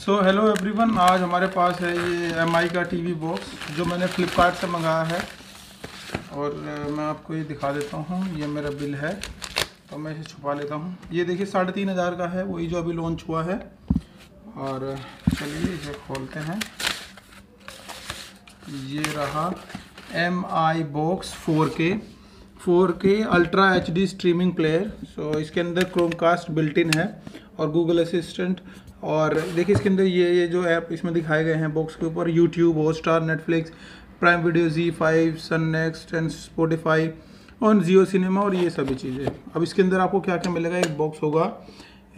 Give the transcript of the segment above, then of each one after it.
So hello everyone आज हमारे पास है ये एमआई का टीवी बॉक्स जो मैंने फ्लिपकार्ट से मंगाया है। और मैं आपको ये दिखा देता हूँ। ये मेरा बिल है तो मैं इसे छुपा लेता हूँ। ये देखिए, साढ़े तीन हज़ार का है, वही जो अभी लॉन्च हुआ है। और, चलिए इसे खोलते हैं। ये रहा M I box four K four K ultra H D streaming player so इसके अंदर क्रोमकास्ट बिल्ट इन है और गूगल असिस्टेंट और देखिए इसके अंदर ये ये जो ऐप इसमें दिखाए गए हैं बॉक्स के ऊपर YouTube Hotstar Netflix Prime Video Zee five Sun Next and Spotify और जियो सिनेमा और ये सभी चीज़ें। अब इसके अंदर आपको क्या क्या मिलेगा? एक बॉक्स होगा,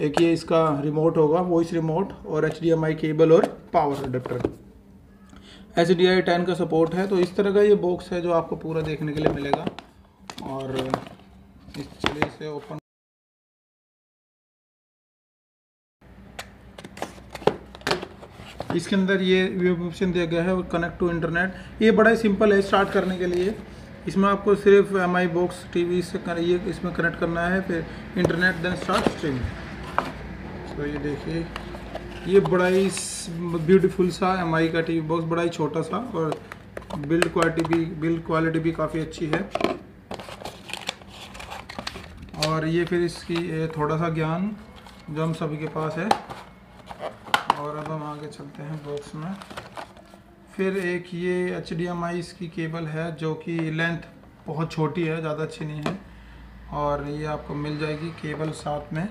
एक ये इसका रिमोट होगा वॉइस रिमोट और एच केबल और power adapter H D I ten का सपोर्ट है तो इस तरह का ये बॉक्स है जो आपको पूरा देखने के लिए मिलेगा। और इस चलिए इसे ओपन इसके अंदर ये ऑप्शन दिया गया है और कनेक्ट टू इंटरनेट ये बड़ा ही सिंपल है स्टार्ट करने के लिए। इसमें आपको सिर्फ़ M I box T V से कर, ये इसमें कनेक्ट करना है फिर इंटरनेट देन स्टार्ट स्ट्रीमिंग तो ये देखिए ये बड़ा ही ब्यूटीफुल सा एम आई का टी वी बॉक्स बड़ा ही छोटा सा और बिल्ड क्वालिटी भी बिल्ड क्वालिटी भी काफ़ी अच्छी है। और ये फिर इसकी थोड़ा सा ज्ञान जो हम सभी के पास है और अब हम आगे चलते हैं बॉक्स में। फिर एक ये एच डी एम आई इसकी केबल है, जो कि लेंथ बहुत छोटी है, ज़्यादा अच्छी नहीं है। और ये आपको मिल जाएगी केबल साथ में।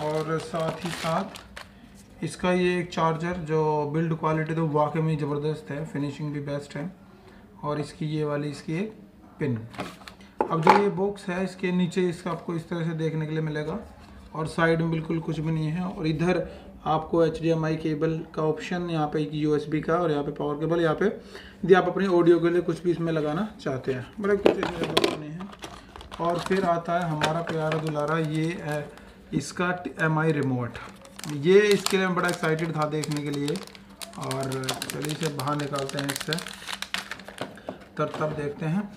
और साथ ही साथ इसका ये एक चार्जर जो बिल्ड क्वालिटी तो वाकई में ज़बरदस्त है फिनिशिंग भी बेस्ट है। और इसकी ये वाली, इसकी एक पिन अब जो ये बॉक्स है, इसके नीचे इसका आपको इस तरह से देखने के लिए मिलेगा। और साइड में बिल्कुल कुछ भी नहीं है। और इधर आपको HDMI केबल का ऑप्शन यहाँ पे यू का और यहाँ पे पावर केबल यहाँ पे यदि आप अपने ऑडियो के लिए कुछ भी इसमें लगाना चाहते हैं। बड़े कुछ इसमें है। और फिर आता है हमारा प्यारा दुलारा, ये है इसका एम आई रिमोट ये इसके लिए मैं बड़ा एक्साइटेड था देखने के लिए। और चलिए इसे बाहर निकालते हैं इससे। तब तब देखते हैं।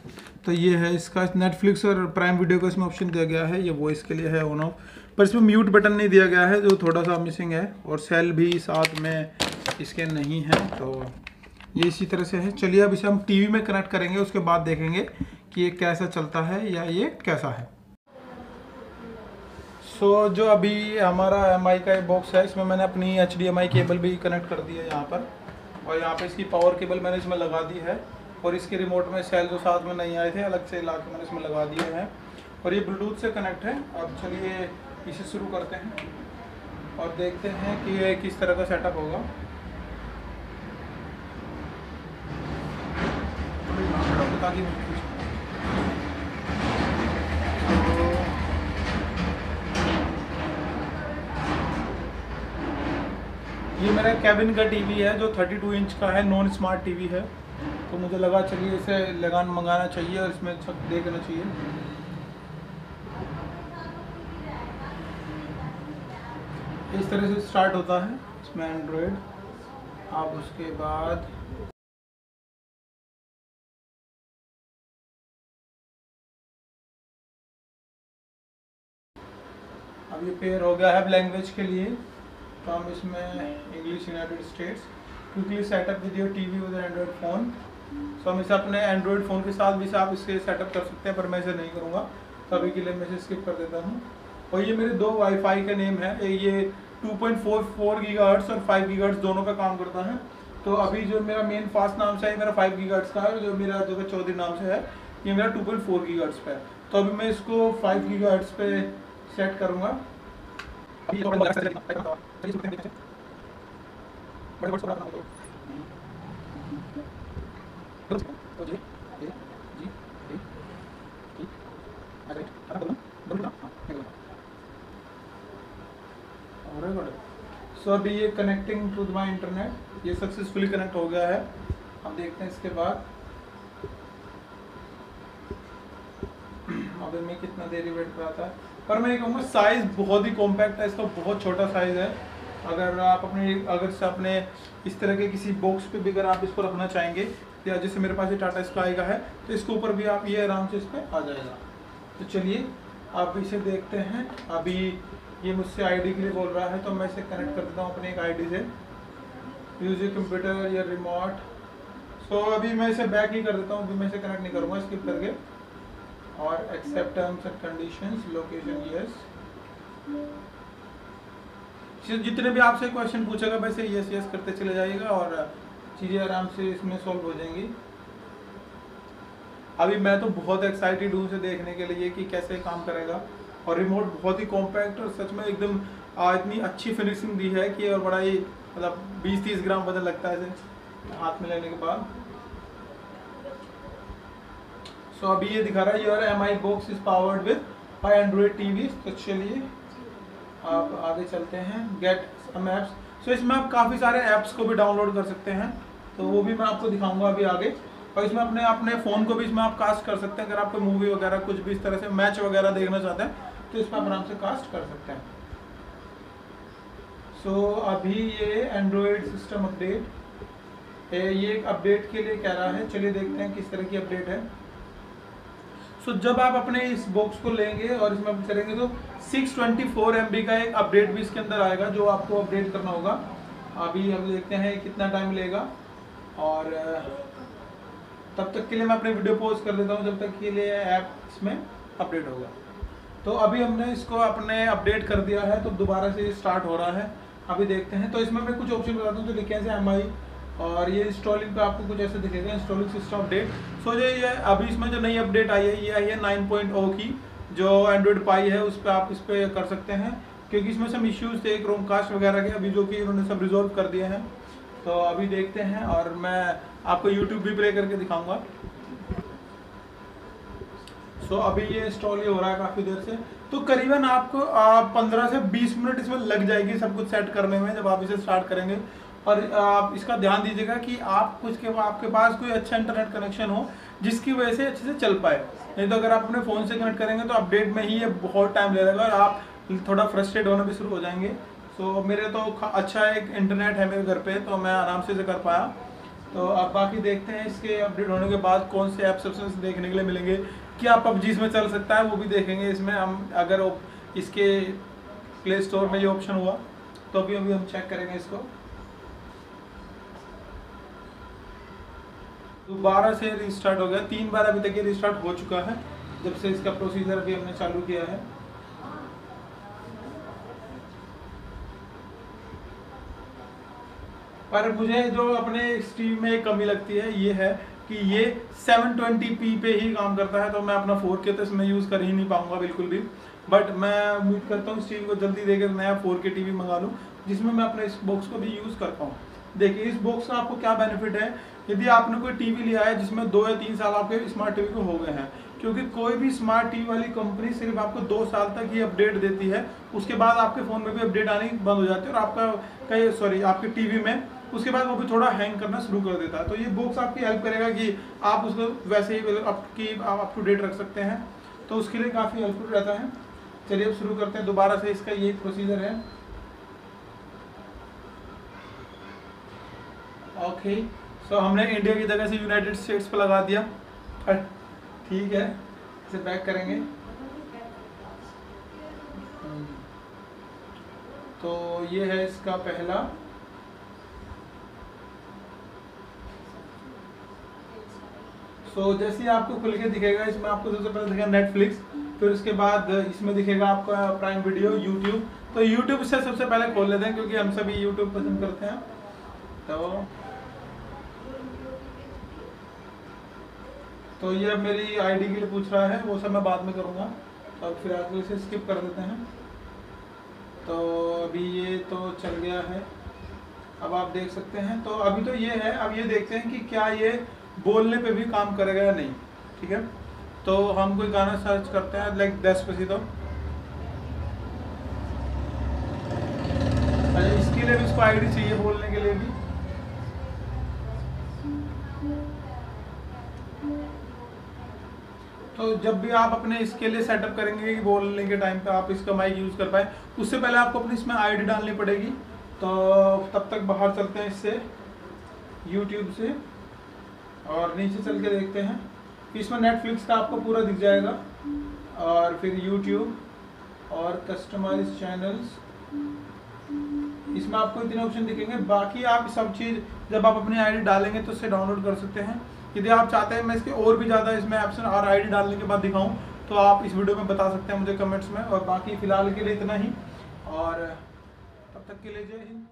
तो ये है इसका नेटफ्लिक्स और प्राइम वीडियो का इसमें ऑप्शन दिया गया है। ये वॉइस के लिए है ऑन ऑफ़ पर इसमें म्यूट बटन नहीं दिया गया है जो थोड़ा सा मिसिंग है और सेल भी साथ में इसके नहीं है तो ये इसी तरह से है। चलिए अब इसे हम टीवी में कनेक्ट करेंगे उसके बाद देखेंगे कि ये कैसा चलता है या ये कैसा है। सो so, जो अभी हमारा एमआई का एक बॉक्स है इसमें मैंने अपनी एचडीएमआई केबल भी कनेक्ट कर दी है यहाँ पर और यहाँ पे इसकी पावर केबल मैंने इसमें लगा दी है और इसके रिमोट में सेल जो साथ में नहीं आए थे अलग से ला मैंने इसमें लगा दिए हैं और ये ब्लूटूथ से कनेक्ट है। अब चलिए इसे शुरू करते हैं और देखते हैं कि ये किस तरह का सेटअप होगा। ताकि ये मेरा कैबिन का टीवी है, जो 32 इंच का है नॉन स्मार्ट टीवी है। तो मुझे लगा चलिए इसे लगान मंगाना चाहिए और इसमें देखना चाहिए। इस तरह से स्टार्ट होता है, इसमें एंड्रॉयड आप उसके बाद अब ये पेयर हो गया है लैंग्वेज के लिए तो हम इसमें English United States quickly setup with your TV with Android phone so हम इसे अपने एंड्रॉयड फ़ोन के साथ भी आप इसके सेटअप कर सकते हैं, पर मैं इसे नहीं करूँगा। तो अभी के लिए मैं इसे स्किप कर देता हूँ। और ये मेरे दो वाईफाई का नेम है। ये 2.44 गीगाहर्ट्ज़ और 5 गीगाहर्ट्ज़ दोनों का काम करता है। तो अभी जो मेरा मेन फास्ट नाम से है मेरा 5 गीगाहर्ट्ज़ का है, जो मेरा जो चौधरी नाम से है, ये मेरा 2.4 गीगाहर्ट्ज़ पे है। तो अभी मैं इसको 5 गीगाहर्ट्ज़ पे सेट करूँगा। सो अभी ये कनेक्टिंग टू माई इंटरनेट ये सक्सेसफुली कनेक्ट हो गया है। हम देखते हैं इसके बाद। अभी मैं कितना देरी वेट कराता है पर मैं ये कहूँगा साइज़ बहुत ही कॉम्पैक्ट है, इसका बहुत छोटा साइज़ है। अगर आप अपने, अगर से अपने इस तरह के किसी बॉक्स पे भी अगर आप इसको रखना चाहेंगे, या जैसे मेरे पास ये टाटा स्काई का है तो इसके ऊपर भी आप ये आराम से इस पर आ जाएगा। तो चलिए, आप इसे देखते हैं। अभी ये मुझसे आईडी के लिए बोल रहा है तो मैं इसे कनेक्ट कर देता हूँ अपने एक आईडी से। यूज़ ए कंप्यूटर या रिमोट सो so, अभी मैं इसे बैक ही कर देता हूँ अभी मैं इसे कनेक्ट नहीं करूँगा स्किप करके। और accept terms and conditions location yes जितने भी आपसे क्वेश्चन पूछेगा वैसे यस यस करते चले जाइएगा और चीज़ें आराम से इसमें सॉल्व हो जाएँगी। अभी मैं तो बहुत एक्साइटेड हूँ उसे देखने के लिए कि कैसे काम करेगा। और रिमोट बहुत ही कॉम्पैक्ट और सच में एकदम इतनी अच्छी फिनिशिंग दी है कि और बड़ा ही मतलब 20-30 ग्राम वज़न लगता है इसे हाथ में लेने के बाद। सो अभी ये दिखा रहा है your M I box is powered with by Android T V तो चलिए, आप आगे चलते हैं गेट सम एप्स सो इसमें आप काफ़ी सारे ऐप्स को भी डाउनलोड कर सकते हैं तो वो भी मैं आपको दिखाऊँगा अभी आगे। और इसमें अपने अपने फ़ोन को भी इसमें आप कास्ट कर सकते हैं, अगर आपको मूवी वगैरह कुछ भी इस तरह से मैच वगैरह देखना चाहते हैं तो इसमें आप आराम से कास्ट कर सकते हैं। सो so, अभी ये एंड्रॉयड सिस्टम अपडेट ये एक अपडेट के लिए कह रहा है। चलिए देखते हैं किस तरह की अपडेट है। सो so, जब आप अपने इस बॉक्स को लेंगे और इसमें करेंगे तो 624 ट्वेंटी का एक अपडेट भी इसके अंदर आएगा जो आपको अपडेट करना होगा। अभी हम देखते हैं कितना टाइम लेगा। और तब तक के लिए मैं अपने वीडियो पोस्ट कर देता हूँ जब तक के लिए ऐप इसमें अपडेट होगा। तो अभी हमने इसको अपने अपडेट कर दिया है तो दोबारा से स्टार्ट हो रहा है। अभी देखते हैं। तो इसमें मैं कुछ ऑप्शन बताता हूँ जो लिखे हैं एम आई और ये इंस्टॉलिंग पे आपको कुछ ऐसे दिखेगा इंस्टॉलिंग सिस्टम अपडेट सो जो ये अभी इसमें जो नई अपडेट आई है, ये आई है नाइन पॉइंट ओ की, जो एंड्रॉइड पाई है, उस पर आप इस पर कर सकते हैं। क्योंकि इसमें सब इश्यूज़ थे क्रोम कास्ट वगैरह के, अभी जो कि उन्होंने सब रिजोल्व कर दिए हैं। तो अभी देखते हैं और मैं आपको यूट्यूब भी प्ले करके दिखाऊँगा। सो अभी ये इंस्टॉल ही हो रहा है काफ़ी देर से। तो करीबन आपको पंद्रह से बीस मिनट इसमें लग जाएगी सब कुछ सेट करने में जब आप इसे स्टार्ट करेंगे। और आप इसका ध्यान दीजिएगा कि आप कुछ के आपके पास कोई अच्छा इंटरनेट कनेक्शन हो जिसकी वजह से अच्छे से चल पाए। नहीं तो अगर आप अपने फ़ोन से कनेक्ट करेंगे तो अपडेट में ही ये बहुत टाइम ले जाएगा और आप थोड़ा फ्रस्ट्रेट होना भी शुरू हो जाएँगे। सो so, मेरे तो अच्छा एक इंटरनेट है मेरे घर पे तो मैं आराम से इसे कर पाया। तो अब बाकी देखते हैं इसके अपडेट होने के बाद कौन से ऐप सबसे देखने के लिए मिलेंगे। क्या पबजी इसमें चल सकता है, वो भी देखेंगे इसमें। हम अगर इसके प्ले स्टोर में ये ऑप्शन हुआ तो अभी अभी हम चेक करेंगे इसको। दोबारा से रिस्टार्ट हो गया। तीन बार अभी तक ये रिस्टार्ट हो चुका है, जब से इसका प्रोसीजर अभी हमने चालू किया है। पर मुझे जो अपने स्ट्रीम में कमी लगती है, ये है कि ये 720p पे ही काम करता है तो मैं अपना 4K तो इसमें यूज़ कर ही नहीं पाऊँगा बिल्कुल भी। बट मैं उम्मीद करता हूँ स्टीव को जल्दी देकर नया 4K टीवी मंगा लूँ, जिसमें मैं अपने इस बॉक्स को भी यूज़ कर पाऊँ। देखिए, इस बॉक्स का आपको क्या बेनिफिट है? यदि आपने कोई टीवी लिया है जिसमें दो या तीन साल आपके स्मार्ट टीवी को हो गए हैं, क्योंकि कोई भी स्मार्ट टीवी वाली कंपनी सिर्फ़ आपको दो साल तक ही अपडेट देती है, उसके बाद आपके फ़ोन में भी अपडेट आनी बंद हो जाती है और आपका, कई सॉरी आपके टीवी में उसके बाद वो भी थोड़ा हैंग करना शुरू कर देता है। तो ये बुक्स आपकी हेल्प करेगा कि आप उसको वैसे ही आपकी आप अप टू डेट रख सकते हैं। तो उसके लिए काफ़ी हेल्पफुल रहता है। चलिए अब शुरू करते हैं। दोबारा से इसका ये प्रोसीजर है। ओके सो हमने इंडिया की जगह से यूनाइटेड स्टेट्स पर लगा दिया। ठीक है, इसे बैक करेंगे। तो ये है इसका पहला। सो so, जैसे ही आपको खुल के दिखेगा इसमें आपको सबसे पहले दिखेगा नेटफ्लिक्स फिर उसके बाद इसमें दिखेगा आपका प्राइम वीडियो यूट्यूब तो यूट्यूब से सबसे पहले खोल लेते हैं क्योंकि हम सभी यूट्यूब पसंद करते हैं। तो तो ये मेरी आईडी के लिए पूछ रहा है वो सब मैं बाद में करूँगा। तो फिर आगे इसे स्किप कर देते हैं। तो अभी ये तो चल गया है। अब आप देख सकते हैं। तो अभी तो ये है अब ये देखते हैं कि क्या ये बोलने पे भी काम करेगा या नहीं, ठीक है? तो हम कोई गाना सर्च करते हैं लाइक दस पसी तो अच्छा इसके लिए भी इसको आईडी चाहिए बोलने के लिए भी। तो जब भी आप अपने इसके लिए सेटअप करेंगे कि बोलने के टाइम पे आप इसका माइक यूज़ कर पाए, उससे पहले आपको अपनी इसमें आईडी डालनी पड़ेगी। तो तब तक बाहर चलते हैं इससे यूट्यूब से। और नीचे चल के देखते हैं। इसमें नेटफ्लिक्स का आपको पूरा दिख जाएगा। और फिर यूट्यूब और कस्टमाइज चैनल्स इसमें आपको इतने ऑप्शन दिखेंगे। बाकी आप सब चीज़, जब आप अपनी आईडी डालेंगे तो उससे डाउनलोड कर सकते हैं। यदि आप चाहते हैं, मैं इसके और भी ज़्यादा इसमें ऑप्शन और आईडी डालने के बाद दिखाऊँ तो आप इस वीडियो में बता सकते हैं मुझे कमेंट्स में। और बाकी फ़िलहाल के लिए इतना ही। और तब तक के लिए जय हिंद।